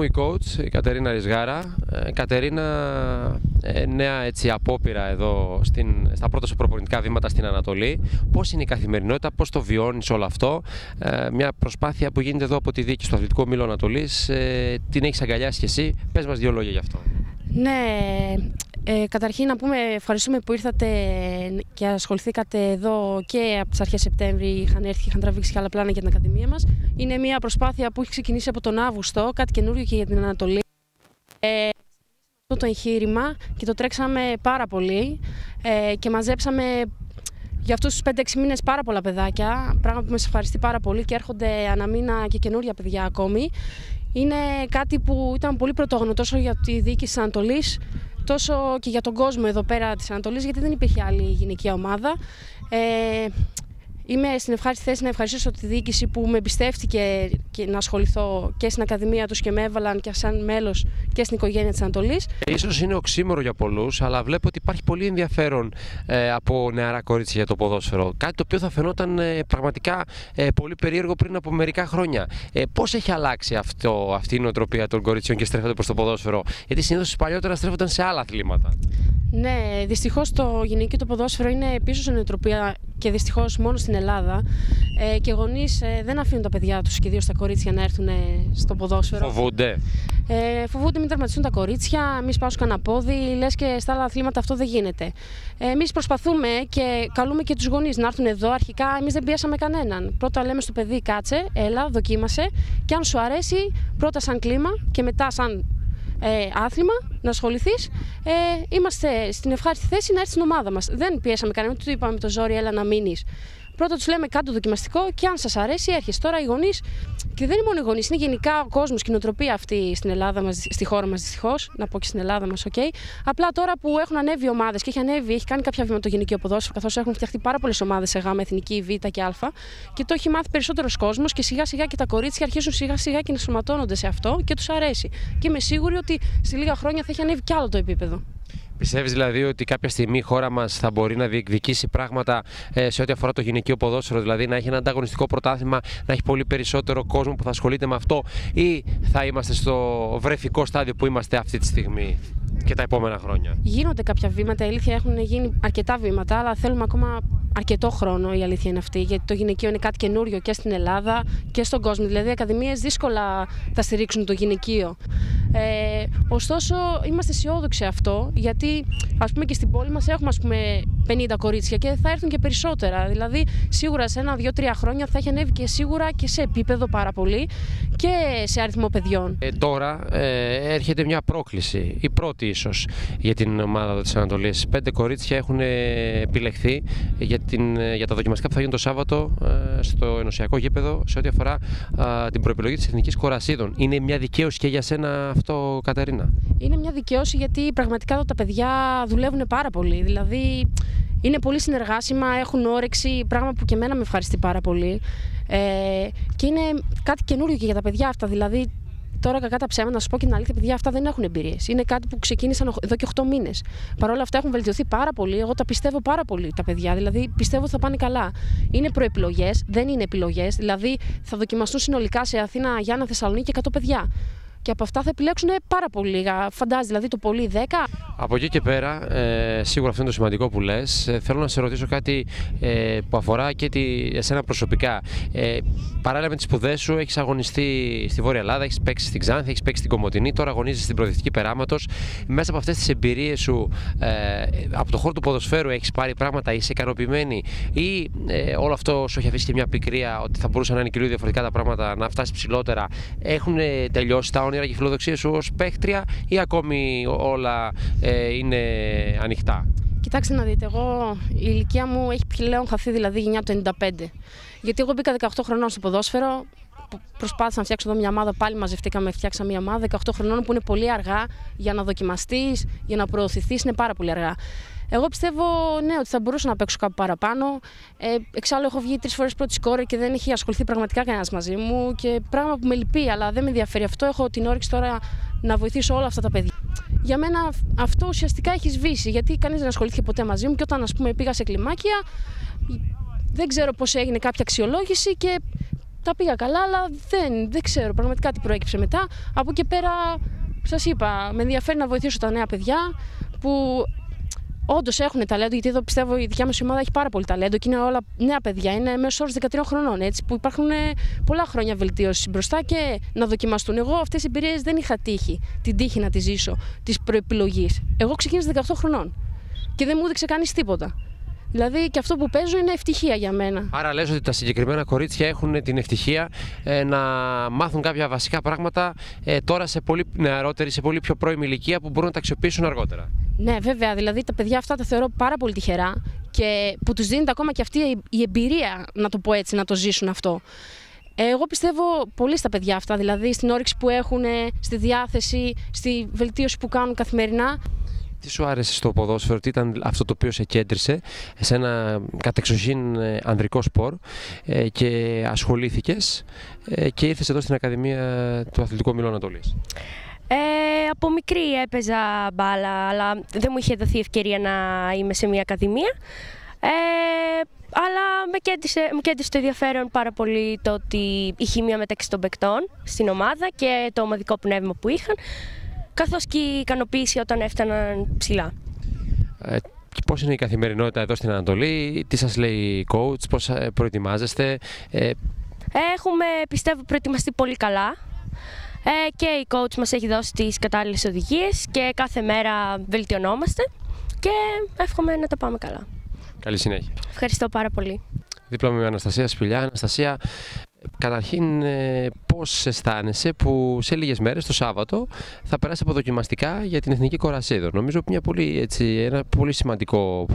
δίπλα μου η coach, η Κατερίνα Ρισγάρα. Ε, Κατερίνα, ε, νέα έτσι απόπειρα εδώ στην, στα πρώτα σου προπονητικά βήματα στην Ανατολή. Πώς είναι η καθημερινότητα, πώς το βιώνεις όλο αυτό. Ε, μια προσπάθεια που γίνεται εδώ από τη δίκη στο Αθλητικό Μήλο Ανατολής. Ε, την έχεις αγκαλιάσει και εσύ. Πες μας δύο λόγια γι' αυτό. Ναι, ε, καταρχήν να πούμε ευχαριστούμε που ήρθατε και ασχοληθήκατε εδώ και από τις αρχές Σεπτέμβρη είχαν έρθει και είχαν τραβήξει και άλλα πλάνα για την Ακαδημία μας. Είναι μια προσπάθεια που έχει ξεκινήσει από τον Αύγουστο, κάτι καινούριο και για την Ανατολή. Ε, αυτό το εγχείρημα και το τρέξαμε πάρα πολύ ε, και μαζέψαμε για αυτούς τους 5-6 μήνες πάρα πολλά παιδάκια, πράγμα που με ευχαριστεί πάρα πολύ και έρχονται αναμήνα και καινούρια παιδιά ακόμη. Είναι κάτι που ήταν πολύ πρωτόγνωρο τόσο για τη διοίκηση της Ανατολής τόσο και για τον κόσμο εδώ πέρα της Ανατολής, γιατί δεν υπήρχε άλλη γυναικεία ομάδα. Ε, Είμαι στην ευχάριστη θέση να ευχαριστήσω τη διοίκηση που με εμπιστεύτηκε και να ασχοληθώ και στην Ακαδημία τους και με έβαλαν και σαν μέλος και στην οικογένεια της Ανατολής. Ίσως είναι οξύμορο για πολλούς, αλλά βλέπω ότι υπάρχει πολύ ενδιαφέρον ε, από νεαρά κορίτσια για το ποδόσφαιρο. Κάτι το οποίο θα φαινόταν ε, πραγματικά ε, πολύ περίεργο πριν από μερικά χρόνια. Ε, Πώς έχει αλλάξει αυτό, αυτή η νοοτροπία των κοριτσιών και στρέφονται προς το ποδόσφαιρο, Γιατί συνήθως παλιότερα στρέφονταν σε άλλα αθλήματα. Ναι, δυστυχώς το γυναικείο το ποδόσφαιρο είναι πίσω σε νοοτροπία και δυστυχώς μόνο στην Ελλάδα. Ε, και γονείς ε, δεν αφήνουν τα παιδιά τους και ιδίως τα κορίτσια να έρθουν στο ποδόσφαιρο. Φοβούνται. Ε, φοβούνται μην τερματιστούν τα κορίτσια, μη σπάσουν κανένα πόδι, λες και στα άλλα αθλήματα αυτό δεν γίνεται. Ε, Εμείς προσπαθούμε και καλούμε και τους γονείς να έρθουν εδώ. Αρχικά, εμείς δεν πιέσαμε κανέναν. Πρώτα λέμε στο παιδί, κάτσε, έλα, δοκίμασε και αν σου αρέσει, πρώτα σαν κλίμα και μετά σαν ε, άθλημα, να ασχοληθείς. Ε, είμαστε στην ευχάριστη θέση να έρθει στην ομάδα μας. Δεν πιέσαμε κανέναν, του είπαμε με το ζόρι, έλα να μείνεις. Πρώτα τους λέμε κάν' το δοκιμαστικό και αν σας αρέσει, έρχεσαι. Τώρα οι γονείς, και δεν είναι μόνο οι γονείς, είναι γενικά ο κόσμος και η νοοτροπία αυτή στην Ελλάδα μας, στη χώρα μας δυστυχώς. Να πω και στην Ελλάδα μας, OK. Okay. Απλά τώρα που έχουν ανέβει ομάδες και έχει ανέβει, έχει κάνει κάποια βήματα το γυναικείο ποδόσφαιρο, καθώς έχουν φτιαχτεί πάρα πολλές ομάδες σε γάμμα, εθνική, β και α. Και το έχει μάθει περισσότερος κόσμος και σιγά σιγά και τα κορίτσια αρχίζουν σιγά σιγά και να ενσωματώνονται σε αυτό και τους αρέσει. Και είμαι σίγουρη ότι σε λίγα χρόνια θα έχει ανέβει κι άλλο το επίπεδο. Πιστεύεις δηλαδή ότι κάποια στιγμή η χώρα μας θα μπορεί να διεκδικήσει πράγματα ε, σε ό,τι αφορά το γυναικείο ποδόσφαιρο, δηλαδή να έχει ένα ανταγωνιστικό πρωτάθλημα, να έχει πολύ περισσότερο κόσμο που θα ασχολείται με αυτό, ή θα είμαστε στο βρεφικό στάδιο που είμαστε αυτή τη στιγμή και τα επόμενα χρόνια; Γίνονται κάποια βήματα, η αλήθεια έχουν γίνει αρκετά βήματα, αλλά θέλουμε ακόμα αρκετό χρόνο, η αλήθεια είναι αυτή, γιατί το γυναικείο είναι κάτι καινούριο και στην Ελλάδα και στον κόσμο. Δηλαδή, οι ακαδημίες δύσκολα θα στηρίξουν το γυναικείο. Ε, ωστόσο, είμαστε αισιόδοξοι αυτό, γιατί ας πούμε και στην πόλη μας έχουμε ας πούμε, 50 κορίτσια και θα έρθουν και περισσότερα. Δηλαδή, σίγουρα σε ένα, δύο, τρία χρόνια θα έχει ανέβει και σίγουρα και σε επίπεδο πάρα πολύ και σε αριθμό παιδιών. Ε, τώρα ε, έρχεται μια πρόκληση, η πρώτη ίσως για την ομάδα της Ανατολής. Πέντε κορίτσια έχουν επιλεχθεί για, την, για τα δοκιμαστικά που θα γίνουν το Σάββατο ε, στο ενωσιακό γήπεδο σε ό,τι αφορά την προεπιλογή της Εθνικής Κορασίδων. Είναι μια δικαίωση και για σένα αυτό, Κατερίνα; Είναι μια δικαίωση γιατί πραγματικά εδώ τα παιδιά δουλεύουν πάρα πολύ. Δηλαδή είναι πολύ συνεργάσιμα, έχουν όρεξη, πράγμα που και εμένα με ευχαριστεί πάρα πολύ. Ε, και είναι κάτι καινούριο και για τα παιδιά αυτά. Δηλαδή Τώρα, κακά τα ψέματα, να σου πω και την αλήθεια, παιδιά, αυτά δεν έχουν εμπειρίες. Είναι κάτι που ξεκίνησαν εδώ και 8 μήνες. Παρ' όλα αυτά έχουν βελτιωθεί πάρα πολύ. Εγώ τα πιστεύω πάρα πολύ τα παιδιά. Δηλαδή, πιστεύω ότι θα πάνε καλά. Είναι προεπιλογές, δεν είναι επιλογές. Δηλαδή, θα δοκιμαστούν συνολικά σε Αθήνα, Γιάννα, Θεσσαλονίκη 100 παιδιά και από αυτά θα επιλέξουν πάρα πολύ λίγα. Φαντάζει δηλαδή το πολύ 10. Από εκεί και πέρα, ε, σίγουρα αυτό είναι το σημαντικό που λες. Ε, θέλω να σε ρωτήσω κάτι ε, που αφορά και τη, εσένα προσωπικά. Ε, παράλληλα με τις σπουδές σου, έχεις αγωνιστεί στη Βόρεια Ελλάδα, έχεις παίξει στην Ξάνθη, έχεις παίξει στην Κομωτινή, τώρα αγωνίζεσαι στην Προοδευτική Περάματος. Μέσα από αυτές τις εμπειρίες σου, ε, από το χώρο του ποδοσφαίρου, έχεις πάρει πράγματα, είσαι ικανοποιημένη ή ε, όλο αυτό σου έχει αφήσει και μια πικρία ότι θα μπορούσαν να είναι κυρίως διαφορετικά τα πράγματα, να φτάσεις ψηλότερα; Έχουν τελειώσει τα όνειρα και οι φιλοδοξίε σου ως παίχτρια ή ακόμη όλα ε, είναι ανοιχτά; Κοιτάξτε να δείτε, εγώ η ηλικία μου έχει πλέον χαθεί δηλαδή γενιά το 95. Γιατί εγώ μπήκα 18 χρονών στο ποδόσφαιρο, προσπάθησα να φτιάξω εδώ μια ομάδα, πάλι μαζευτήκαμε, φτιάξα μια ομάδα 18 χρονών που είναι πολύ αργά για να δοκιμαστείς, για να προωθηθείς, είναι πάρα πολύ αργά. Εγώ πιστεύω ναι, ότι θα μπορούσα να παίξω κάπου παραπάνω. Ε, εξάλλου, έχω βγει τρεις φορές πρώτη κόρη και δεν έχει ασχοληθεί πραγματικά κανένας μαζί μου και πράγμα που με λυπεί, αλλά δεν με ενδιαφέρει αυτό. Έχω την όρεξη τώρα να βοηθήσω όλα αυτά τα παιδιά. Για μένα αυτό ουσιαστικά έχει σβήσει, γιατί κανείς δεν ασχολήθηκε ποτέ μαζί μου και όταν ας πούμε, πήγα σε κλιμάκια, δεν ξέρω πώς έγινε κάποια αξιολόγηση και τα πήγα καλά, αλλά δεν, δεν ξέρω πραγματικά τι προέκυψε μετά. Από εκεί πέρα, σας είπα, με ενδιαφέρει να βοηθήσω τα νέα παιδιά που όντως έχουν ταλέντο, γιατί εδώ πιστεύω η δικιά μας ομάδα έχει πάρα πολύ ταλέντο και είναι όλα νέα παιδιά. Είναι μέσω όρος 13 χρονών, έτσι, που υπάρχουν ε, πολλά χρόνια βελτίωσης μπροστά και να δοκιμαστούν. Εγώ αυτές τις εμπειρίες δεν είχα τύχει, την τύχη να τη ζήσω, τη προεπιλογή. Εγώ ξεκίνησα 18 χρονών και δεν μου έδειξε κανείς τίποτα. Δηλαδή και αυτό που παίζω είναι ευτυχία για μένα. Άρα λες ότι τα συγκεκριμένα κορίτσια έχουν την ευτυχία ε, να μάθουν κάποια βασικά πράγματα ε, τώρα σε πολύ νεαρότερη, σε πολύ πιο πρώιμη ηλικία που μπορούν να τα αξιοποιήσουν αργότερα. Ναι, βέβαια. Δηλαδή τα παιδιά αυτά τα θεωρώ πάρα πολύ τυχερά και που τους δίνεται ακόμα και αυτή η εμπειρία, να το πω έτσι, να το ζήσουν αυτό. Εγώ πιστεύω πολύ στα παιδιά αυτά, δηλαδή στην όρεξη που έχουν, στη διάθεση, στη βελτίωση που κάνουν καθημερινά. Τι σου άρεσε στο ποδόσφαιρο, τι ήταν αυτό το οποίο σε κέντρισε σε ένα κατεξοχήν ε, ανδρικό σπορ ε, και ασχολήθηκες ε, και ήρθες εδώ στην Ακαδημία του Αθλητικού Μιλών Ανατολής. Ε, από μικρή έπαιζα μπάλα, αλλά δεν μου είχε δοθεί ευκαιρία να είμαι σε μια ακαδημία. Ε, αλλά με κέντησε, μου κέντησε το ενδιαφέρον πάρα πολύ το ότι η χημεία μεταξύ των παικτών στην ομάδα και το ομαδικό πνεύμα που είχαν, καθώς και η ικανοποίηση όταν έφταναν ψηλά. Ε, πώς είναι η καθημερινότητα εδώ στην Ανατολή, τι σας λέει η coach, πώς ε, προετοιμάζεστε. Ε... Έχουμε, πιστεύω, προετοιμαστεί πολύ καλά. Ε, και η coach μας έχει δώσει τις κατάλληλες οδηγίες και κάθε μέρα βελτιωνόμαστε και εύχομαι να τα πάμε καλά. Καλή συνέχεια. Ευχαριστώ πάρα πολύ. Δίπλα με Αναστασία Σπηλιά. Αναστασία, Καταρχήν, ε, πώς αισθάνεσαι που σε λίγες μέρες το Σάββατο θα περάσει από δοκιμαστικά για την Εθνική Κορασίδο. Νομίζω μια πολύ, έτσι, ένα πολύ σημαντικό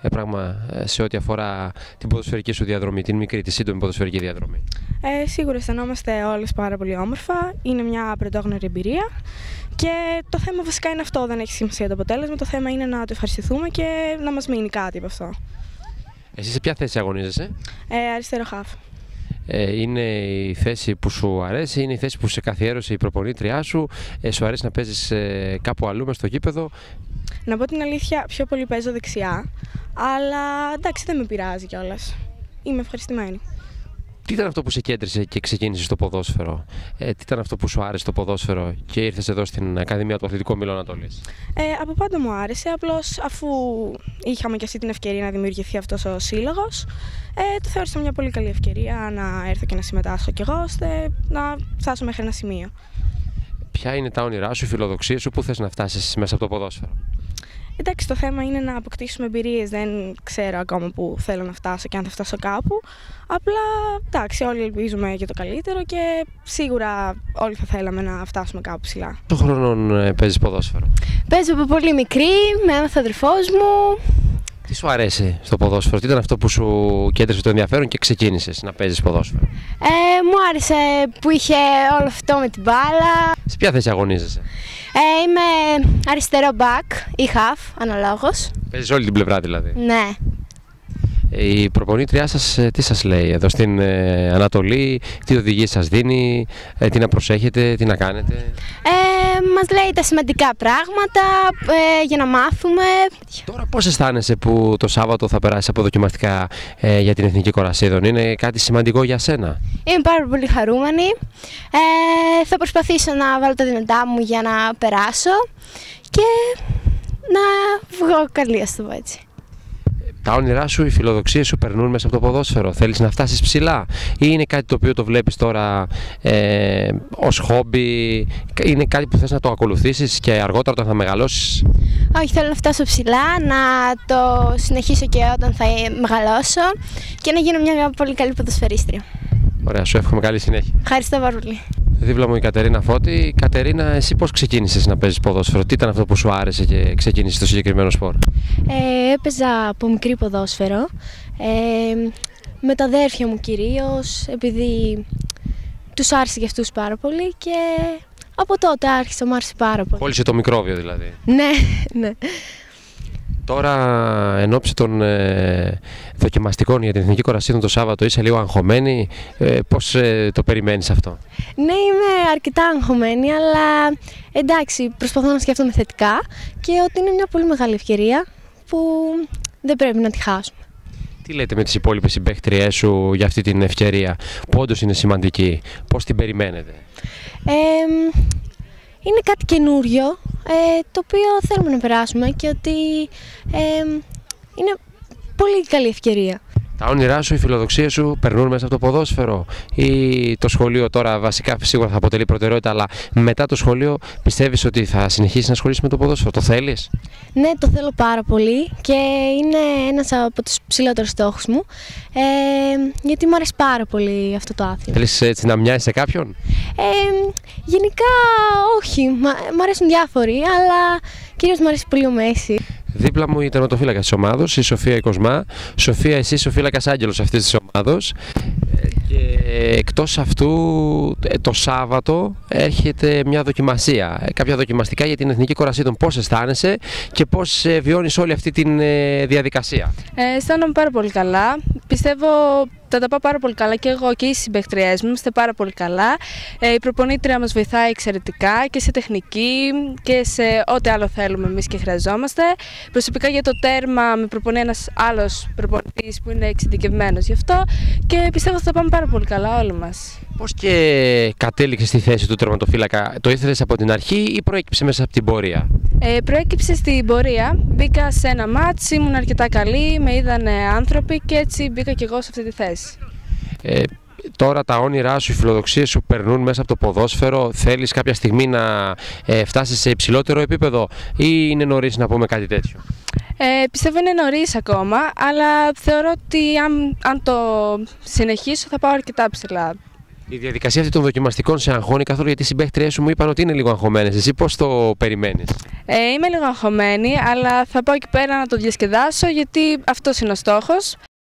ε, πράγμα ε, σε ό,τι αφορά την ποδοσφαιρική σου διαδρομή, την μικρή, τη σύντομη ποδοσφαιρική διαδρομή. Ε, σίγουρα αισθανόμαστε όλες πάρα πολύ όμορφα. Είναι μια πρωτόγνωρη εμπειρία. Και το θέμα βασικά είναι αυτό, δεν έχει σημασία το αποτέλεσμα. Το θέμα είναι να το ευχαριστηθούμε και να μας μείνει κάτι από αυτό. Εσύ σε ποια θέση αγωνίζεσαι, ε, Αριστερό χάφ. Ε, είναι η θέση που σου αρέσει, είναι η θέση που σε καθιέρωσε η προπονήτριά σου, ε, σου αρέσει να παίζεις ε, κάπου αλλού μες στο γήπεδο. Να πω την αλήθεια, πιο πολύ παίζω δεξιά, αλλά εντάξει δεν με πειράζει κιόλας. Είμαι ευχαριστημένη. Τι ήταν αυτό που σε κέντρισε και ξεκίνησες στο ποδόσφαιρο, ε, τι ήταν αυτό που σου άρεσε το ποδόσφαιρο και ήρθες εδώ στην Ακαδημία του Αθλητικού Μιλών Ανατολής; Ε, από πάντα μου άρεσε, απλώς αφού είχαμε και αυτή την ευκαιρία να δημιουργηθεί αυτός ο σύλλογος, ε, το θεώρησα μια πολύ καλή ευκαιρία να έρθω και να συμμετάσχω κι εγώ, ώστε να φτάσω μέχρι ένα σημείο. Ποια είναι τα όνειρά σου, οι φιλοδοξίε σου, πού θες να φτάσεις μέσα από το ποδόσφαιρο; Εντάξει, το θέμα είναι να αποκτήσουμε εμπειρίες. Δεν ξέρω ακόμα πού θέλω να φτάσω και αν θα φτάσω κάπου. Απλά εντάξει, όλοι ελπίζουμε για το καλύτερο και σίγουρα όλοι θα θέλαμε να φτάσουμε κάπου ψηλά. Πόσο χρόνο ε, παίζεις ποδόσφαιρο, Παίζω από πολύ μικρή, με ένας αδερφός μου. Τι σου αρέσει στο ποδόσφαιρο, τι ήταν αυτό που σου κέντρισε το ενδιαφέρον και ξεκίνησες να παίζεις ποδόσφαιρο; Ε, μου άρεσε που είχε όλο αυτό με την μπάλα. Σε ποια θέση αγωνίζεσαι, ε, Είμαι αριστερό back ή half, αναλόγως. Παίζεις όλη την πλευρά δηλαδή. Ναι. Η προπονήτριά σας ε, τι σας λέει εδώ στην ε, Ανατολή, τι οδηγίες σας δίνει, ε, τι να προσέχετε, τι να κάνετε; Ε, μας λέει τα σημαντικά πράγματα για να μάθουμε. Τώρα πώς αισθάνεσαι που το Σάββατο θα περάσεις από δοκιμαστικά για την Εθνική Κορασίδων, είναι κάτι σημαντικό για σένα; Είμαι πάρα πολύ χαρούμενη, θα προσπαθήσω να βάλω τα δυνατά μου για να περάσω και να βγω καλή, ας το πω έτσι τα όνειρά σου, οι φιλοδοξίες σου περνούν μέσα από το ποδόσφαιρο. Θέλεις να φτάσεις ψηλά, ή είναι κάτι το οποίο το βλέπεις τώρα ε, ως χόμπι, είναι κάτι που θες να το ακολουθήσεις και αργότερα όταν θα μεγαλώσεις; Όχι, θέλω να φτάσω ψηλά, να το συνεχίσω και όταν θα μεγαλώσω και να γίνω μια πολύ καλή ποδοσφαιρίστρια. Ωραία, σου εύχομαι καλή συνέχεια. Ευχαριστώ πάρα πολύ. Δίπλα μου η Κατερίνα Φώτη. Κατερίνα, εσύ πώς ξεκίνησες να παίζεις ποδόσφαιρο, τι ήταν αυτό που σου άρεσε και ξεκίνησες το συγκεκριμένο σπορ; Ε, έπαιζα από μικρή ποδόσφαιρο, ε, με τα αδέρφια μου κυρίως, επειδή τους άρεσε για αυτούς πάρα πολύ και από τότε άρχισα, μου άρεσε πάρα πολύ. Κόλλησε το μικρόβιο δηλαδή. Ναι, ναι. Τώρα, εν ώψη των ε, δοκιμαστικών για την Εθνική Κορασίδων το Σάββατο, είσαι λίγο αγχωμένη. Ε, πώς ε, το περιμένεις αυτό; Ναι, είμαι αρκετά αγχωμένη, αλλά εντάξει, προσπαθώ να σκέφτομαι θετικά και ότι είναι μια πολύ μεγάλη ευκαιρία που δεν πρέπει να τη χάσουμε. Τι λέτε με τις υπόλοιπες συμπαίχτριές σου για αυτή την ευκαιρία που όντως είναι σημαντική, πώς την περιμένετε; Ε, είναι κάτι καινούριο ε, το οποίο θέλουμε να περάσουμε και ότι ε, είναι πολύ καλή ευκαιρία. Τα όνειρά σου, οι φιλοδοξίε σου περνούν μέσα από το ποδόσφαιρο ή το σχολείο τώρα βασικά σίγουρα θα αποτελεί προτεραιότητα, αλλά μετά το σχολείο πιστεύεις ότι θα συνεχίσεις να ασχολείσαι με το ποδόσφαιρο; Το θέλεις; Ναι, το θέλω πάρα πολύ και είναι ένας από τους ψηλότερους στόχους μου ε, γιατί μου αρέσει πάρα πολύ αυτό το άθλημα. Θέλεις έτσι να μοιάζεις σε κάποιον; Ε, γενικά όχι, μου αρέσουν διάφοροι, αλλά κυρίως μου αρέσει πολύ ο Μέση. Δίπλα μου η τερματοφύλακας της ομάδα, η Σοφία Κοσμά. Σοφία, εσύ είσαι ο φύλακα άγγελος αυτής της ομάδα. Και εκτός αυτού, ε, το Σάββατο έρχεται μια δοκιμασία. Ε, κάποια δοκιμαστικά για την Εθνική Κορασίδων. Πώς αισθάνεσαι και πώς ε, βιώνεις όλη αυτή τη διαδικασία; Ε, αισθάνομαι πάρα πολύ καλά. Πιστεύω θα τα πάω πάρα πολύ καλά και εγώ και οι συμπαιχτριέ μου είμαστε πάρα πολύ καλά. Ε, η προπονήτρια μας βοηθάει εξαιρετικά και σε τεχνική και σε ό,τι άλλο θέλουμε εμείς και χρειαζόμαστε. Προσωπικά για το τέρμα με προπονεί ένας άλλος προπονητής που είναι εξειδικευμένος γι' αυτό και πιστεύω ότι θα πάμε πάρα πολύ καλά όλοι μας. Πώς και κατέληξε στη θέση του τερματοφύλακα, το ήθελες από την αρχή ή προέκυψε μέσα από την πορεία; Ε, προέκυψε στην πορεία. Μπήκα σε ένα ματς, ήμουν αρκετά καλή, με είδαν άνθρωποι και έτσι μπήκα και εγώ σε αυτή τη θέση. Ε, τώρα τα όνειρά σου, οι φιλοδοξίες σου περνούν μέσα από το ποδόσφαιρο. Θέλεις κάποια στιγμή να ε, φτάσεις σε υψηλότερο επίπεδο ή είναι νωρίς να πούμε κάτι τέτοιο; Ε, πιστεύω είναι νωρίς ακόμα, αλλά θεωρώ ότι αν, αν το συνεχίσω θα πάω αρκετά ψηλά. Η διαδικασία αυτή των δοκιμαστικών σε αγχώνει καθόλου γιατί οι συμπαίχτριές σου μου είπαν ότι είναι λίγο αγχωμένες. Εσύ πώς το περιμένεις; Ε, είμαι λίγο αγχωμένη, αλλά θα πάω εκεί πέρα να το διασκεδάσω γιατί αυτός είναι ο στόχος.